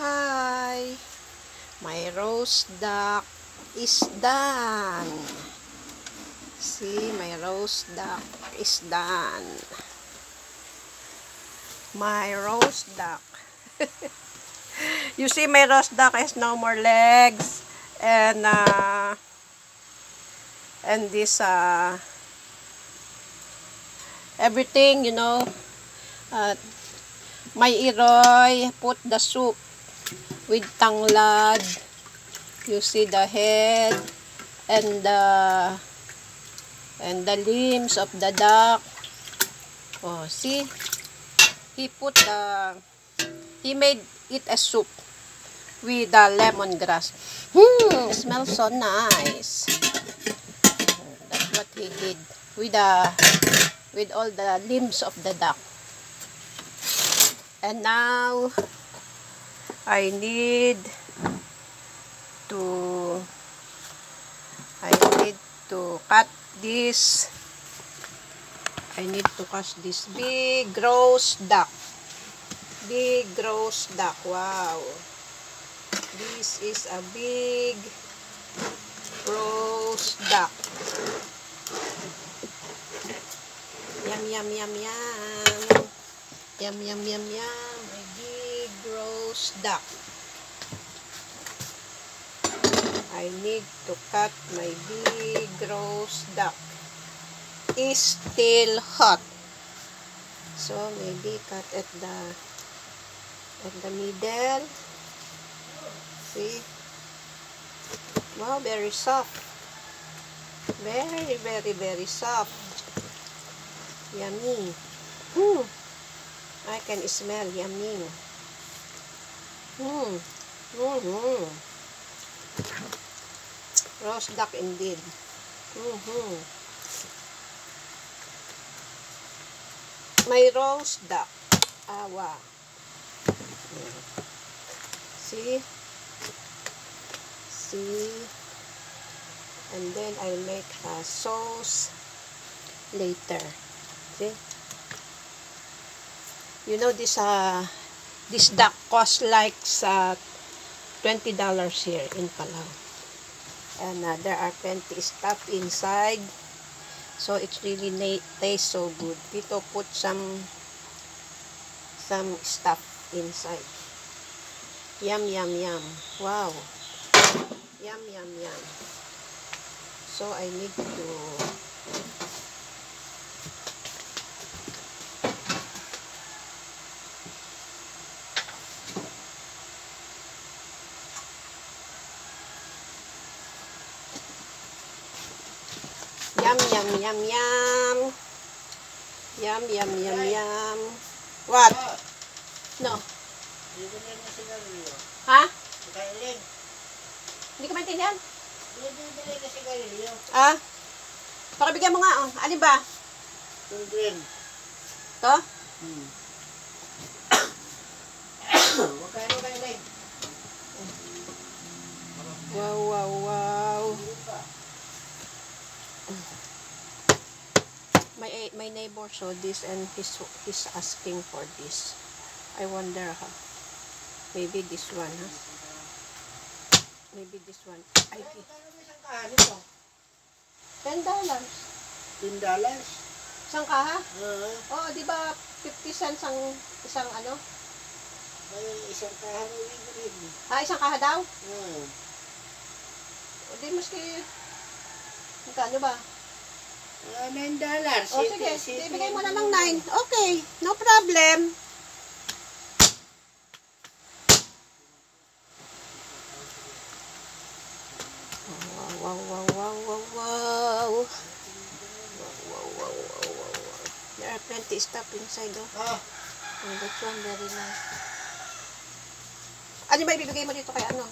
Hi! My roast duck is done. See, my roast duck is done. My roast duck. you see, my roast duck has no more legs. And, uh, and this, uh, everything, you know, uh, may iroy, put the soup with tanglad. You see the head and the and the limbs of the duck. Oh, see? He put the he made it a soup with the lemongrass. Hmm, smells so nice. That's what he did with the with all the limbs of the duck. And now I need to I need to cut this. I need to cut this big roast duck. Big roast duck wow. This is a big roast duck. Yum yum yum yum. Yum yum yum yum roast duck I need to cut my big roast duck. Is still hot. So maybe cut at the at the middle. See? Wow, very soft. Very, very, very soft. Yummy. Hmm. I can smell yummy. Hmm. Hmm. hmm. Roast duck indeed. Mm-hmm. May roast duck. Awa. See? See? And then I'll make a sauce later. See? You know this uh this duck cost like uh, $20 here in Palau and uh, there are plenty stuff inside. So it's really tastes so good. Pito put some some stuff inside. Yum yum yum. Wow. Yum yum yum. So I need to Yum, yum, yum, yum. Yum, yum, yum, yum. What? No. Ha? Hindi ko maintindihan. Ah? Pakibigyan mo nga, oh. Alin ba? To? Hmm. Wow, wow, wow. My neighbor saw this and he's he's asking for this. I wonder how. Maybe this one, huh? Maybe this one. I nito? ten dollars. Ten dollars. Isang kaha? Oo. Oo, di ba 50 cents ang isang ano? May isang kaha ng green. Ha, isang kaha daw? Oo. O di maski Magkano ba? Ah, nine dollars. O sige, ibigay mo na ng 9. Okay, no problem. Wow, wow, wow, wow, wow, wow. Wow, wow, wow, wow. There are plenty stuff inside, oh. Ah, Oh, that one, very nice. Ano ba ibibigay mo dito kay ano?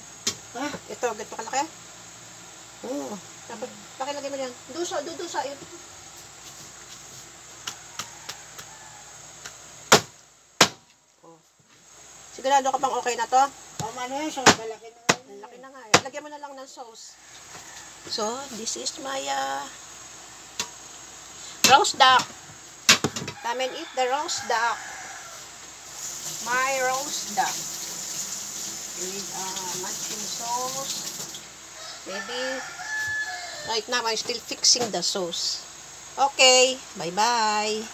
ha? Ito, ganito kalaki? Oo. Tapos, pakilagay mo yan. Duso, dudusa. Yun. Oh. Sigurado ka bang okay na to? Na yun. So, malaki na nga Ang yun. laki na nga eh. Lagyan mo na lang ng sauce. So, this is my uh, roast duck. Come and eat the roast duck. My roast duck. with uh, matching sauce. Maybe right now I'm still fixing the sauce. Okay, bye-bye.